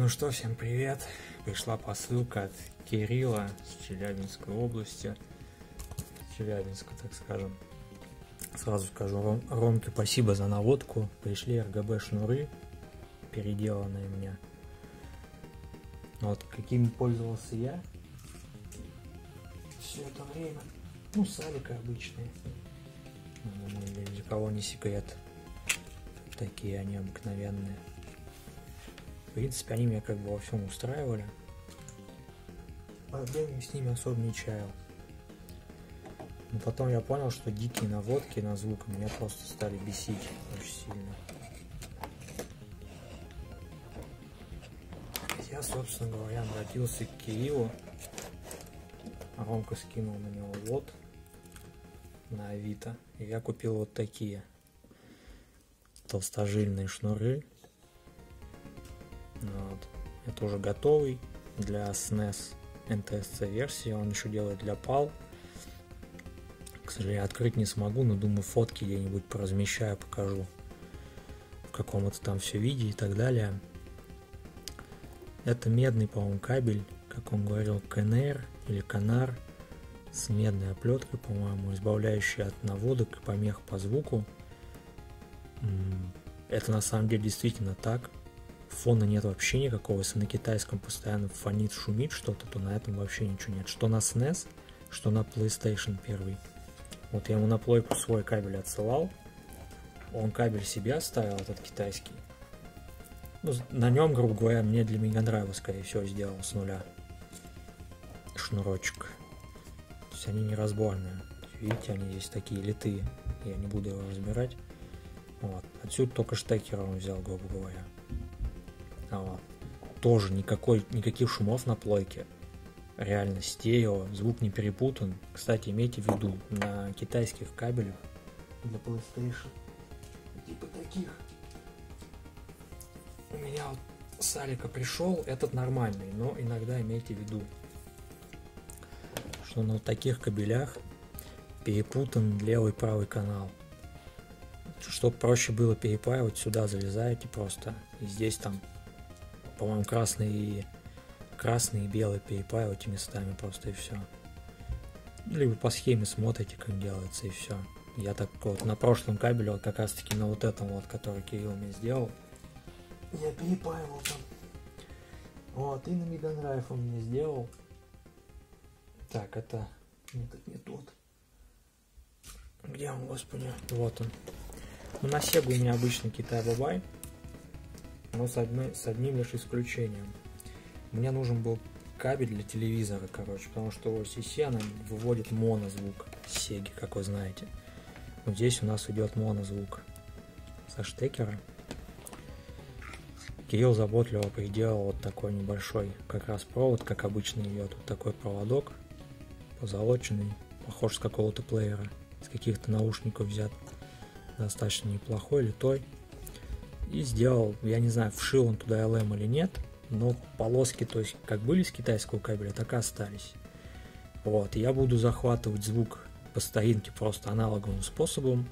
Ну что, всем привет. Пришла посылка от Кирилла с Челябинской области. Челябинска, так скажем. Сразу скажу, Ром, Ромке спасибо за наводку. Пришли РГБ шнуры, переделанные мне. Вот какими пользовался я все это время. Ну, салика обычные. Думаю, для кого не секрет. Такие они обыкновенные. В принципе, они меня как бы во всем устраивали. Проблем с ними особо не чаял. Но потом я понял, что дикие наводки на звук меня просто стали бесить очень сильно. Я, собственно говоря, обратился к Кириллу. Ромка скинул на него лот на Авито. И я купил вот такие толстожильные шнуры вот. Это уже готовый для SNES NTSC версии. Он еще делает для PAL. К сожалению, открыть не смогу, но думаю, фотки где-нибудь поразмещаю, покажу в каком-то там все виде и так далее. Это медный, по-моему, кабель, как он говорил, КНР или Канар с медной оплеткой, по-моему, избавляющий от наводок и помех по звуку. Это на самом деле действительно так фона нет вообще никакого. Если на китайском постоянно фонит, шумит что-то, то на этом вообще ничего нет. Что на SNES, что на PlayStation 1. Вот я ему на плойку свой кабель отсылал. Он кабель себе оставил, этот китайский. Ну, на нем, грубо говоря, мне для Мегадрайва, скорее всего, сделал с нуля шнурочек. То есть они неразборные. Видите, они здесь такие литые. Я не буду его разбирать. Вот. Отсюда только штекер он взял, грубо говоря. Вот. Тоже никакой, никаких шумов на плойке. Реально стерео, звук не перепутан. Кстати, имейте в виду, на китайских кабелях для PlayStation, типа таких, у меня вот Салика пришел, этот нормальный, но иногда имейте в виду, что на таких кабелях перепутан левый правый канал. Чтобы проще было перепаивать, сюда залезаете просто, и здесь там по-моему, красный и красный и белый перепаивайте местами просто и все. Либо по схеме смотрите, как делается, и все. Я так вот на прошлом кабеле, вот как раз таки на вот этом вот, который Кирилл мне сделал, я перепаивал там. Вот, и на Drive он мне сделал. Так, это... Нет, это не тот. Где он, господи? Вот он. Ну, на Сегу у меня обычный Китай Бабай но с, одной, с одним лишь исключением. Мне нужен был кабель для телевизора, короче, потому что OCC она выводит монозвук Сеги, как вы знаете. Вот здесь у нас идет монозвук со штекера. Кирилл заботливо приделал вот такой небольшой как раз провод, как обычно идет, вот такой проводок позолоченный, похож с какого-то плеера, с каких-то наушников взят, достаточно неплохой, литой и сделал, я не знаю, вшил он туда LM или нет, но полоски, то есть как были с китайского кабеля, так и остались. Вот, я буду захватывать звук по старинке просто аналоговым способом.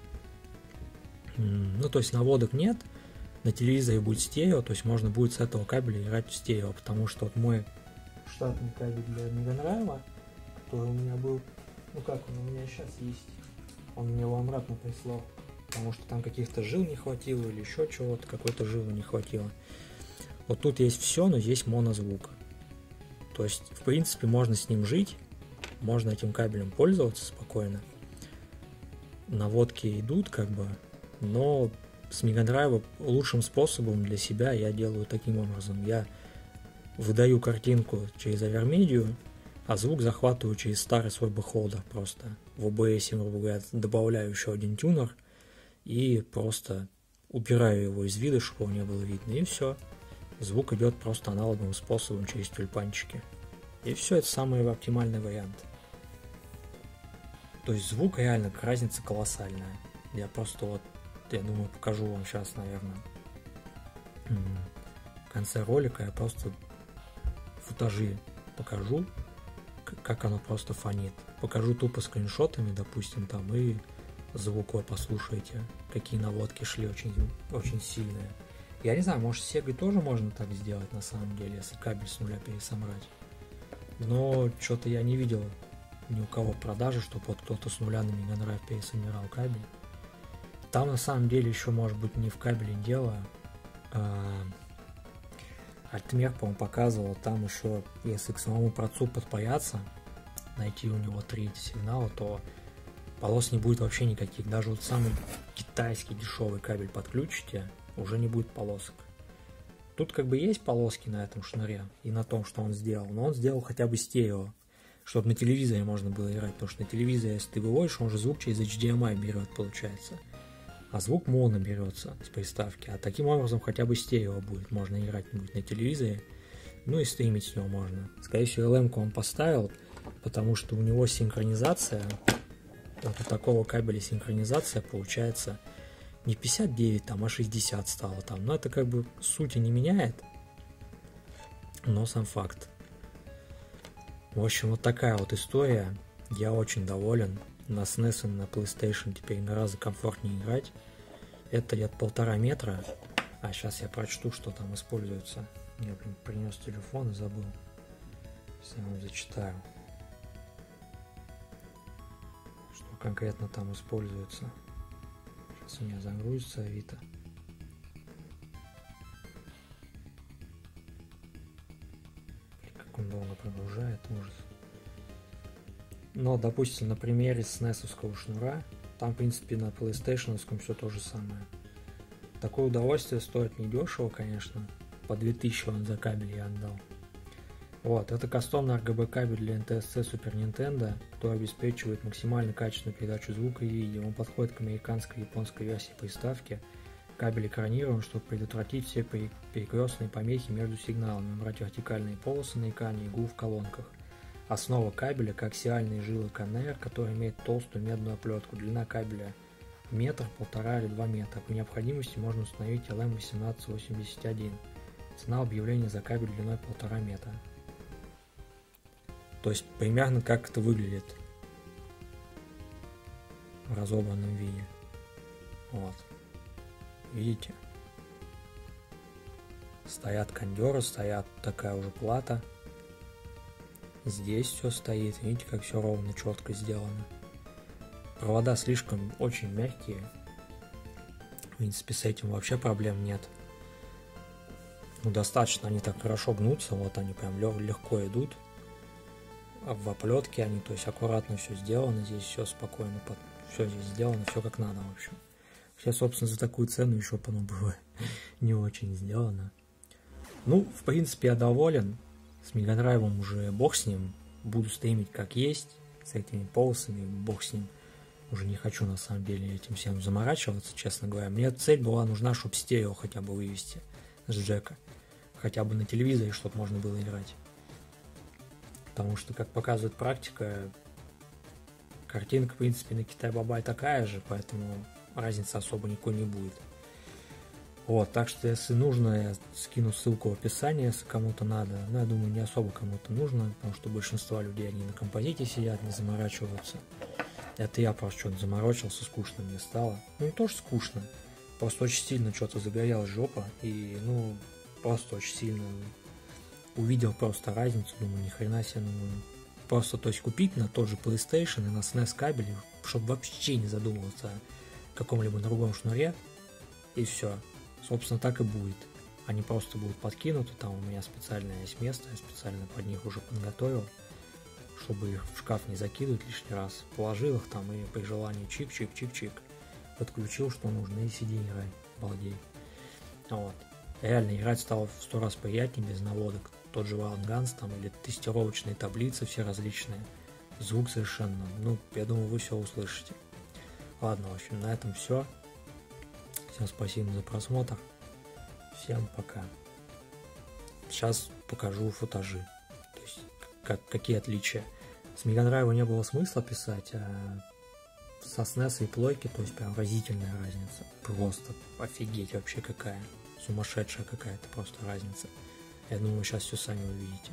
Ну, то есть наводок нет, на телевизоре будет стерео, то есть можно будет с этого кабеля играть в стерео, потому что вот мой штатный кабель для Мегадрайва, который у меня был, ну как он у меня сейчас есть, он мне его обратно прислал потому что там каких-то жил не хватило или еще чего-то, какой-то жилы не хватило. Вот тут есть все, но здесь монозвук. То есть, в принципе, можно с ним жить, можно этим кабелем пользоваться спокойно. Наводки идут, как бы, но с Mega Drive а лучшим способом для себя я делаю таким образом. Я выдаю картинку через AVerMedia ю, а звук захватываю через старый свой Beholder просто. В OBS, грубо говоря, добавляю еще один тюнер – и просто убираю его из вида, чтобы его не было видно, и все. Звук идет просто аналоговым способом через тюльпанчики. И все, это самый оптимальный вариант. То есть звук реально разница колоссальная. Я просто вот, я думаю, покажу вам сейчас, наверное, в конце ролика я просто футажи покажу, как оно просто фонит. Покажу тупо скриншотами, допустим, там, и звук вы послушаете, какие наводки шли очень, очень сильные. Я не знаю, может, с Sega тоже можно так сделать на самом деле, если кабель с нуля пересобрать. Но что-то я не видел ни у кого в продаже, чтобы вот кто-то с нуля на Mega Drive пересобирал кабель. Там на самом деле еще может быть не в кабеле дело. А... Альтмер, по-моему, показывал, там еще, если к самому процу подпаяться, найти у него три сигнала, то полос не будет вообще никаких. Даже вот самый китайский дешевый кабель подключите, уже не будет полосок. Тут как бы есть полоски на этом шнуре и на том, что он сделал, но он сделал хотя бы стерео, чтобы на телевизоре можно было играть, потому что на телевизоре, если ты выводишь, он же звук через HDMI берет, получается. А звук моно берется с приставки. А таким образом хотя бы стерео будет, можно играть будет на телевизоре, ну и стримить с него можно. Скорее всего, LM он поставил, потому что у него синхронизация, вот у такого кабеля синхронизация получается не 59, там, а 60 стало там. Но это как бы сути не меняет, но сам факт. В общем, вот такая вот история. Я очень доволен. На SNES и на PlayStation теперь гораздо комфортнее играть. Это от полтора метра. А сейчас я прочту, что там используется. Я, блин, принес телефон и забыл. Сейчас я вам зачитаю. Конкретно там используется. Сейчас у меня загрузится Авито. Как он долго прогружает, ужас. Но, допустим, на примере SNES шнура, там, в принципе, на PlayStation все то же самое. Такое удовольствие стоит недешево, конечно. По 2000 он за кабель я отдал. Вот, это кастомный RGB кабель для NTSC Super Nintendo, который обеспечивает максимально качественную передачу звука и видео. Он подходит к американской и японской версии приставки. Кабель экранирован, чтобы предотвратить все перекрестные помехи между сигналами, брать вертикальные полосы на экране и гул в колонках. Основа кабеля – коаксиальные жилы КНР, который имеет толстую медную оплетку. Длина кабеля – метр, полтора или два метра. По необходимости можно установить LM1881. Цена объявления за кабель длиной полтора метра. То есть примерно как это выглядит в разобранном виде. Вот. Видите? Стоят кондеры, стоят такая уже плата. Здесь все стоит. Видите, как все ровно, четко сделано. Провода слишком очень мягкие. В принципе, с этим вообще проблем нет. Ну, достаточно они так хорошо гнутся. Вот они прям легко идут в оплетке они, то есть аккуратно все сделано, здесь все спокойно, все здесь сделано, все как надо, в общем. Хотя, собственно, за такую цену еще, по было не очень сделано. Ну, в принципе, я доволен. С Мегадрайвом уже бог с ним. Буду стримить как есть, с этими полосами, бог с ним. Уже не хочу, на самом деле, этим всем заморачиваться, честно говоря. Мне цель была нужна, чтобы стерео хотя бы вывести с Джека. Хотя бы на телевизоре, чтобы можно было играть потому что, как показывает практика, картинка, в принципе, на Китай Бабай такая же, поэтому разницы особо никакой не будет. Вот, так что, если нужно, я скину ссылку в описании, если кому-то надо. Но я думаю, не особо кому-то нужно, потому что большинство людей, они на композите сидят, не заморачиваются. Это я просто что-то заморочился, скучно мне стало. Ну, не тоже скучно, просто очень сильно что-то загорелась жопа, и, ну, просто очень сильно увидел просто разницу, думаю, ни хрена себе, ну, просто, то есть, купить на тот же PlayStation и на SNES кабеле, чтобы вообще не задумываться о каком-либо другом шнуре, и все. Собственно, так и будет. Они просто будут подкинуты, там у меня специальное есть место, я специально под них уже подготовил, чтобы их в шкаф не закидывать лишний раз. Положил их там и при желании чик-чик-чик-чик подключил, что нужно, и сиди играй, балдей. Вот. Реально играть стало в сто раз приятнее без наводок тот же Валанганс там или тестировочные таблицы все различные. Звук совершенно, ну, я думаю, вы все услышите. Ладно, в общем, на этом все. Всем спасибо за просмотр. Всем пока. Сейчас покажу футажи. То есть, как, какие отличия. С Мегадрайва не было смысла писать, а со SNES и плойки, то есть прям разительная разница. Просто офигеть вообще какая. Сумасшедшая какая-то просто разница. Я думаю, сейчас все сами увидите.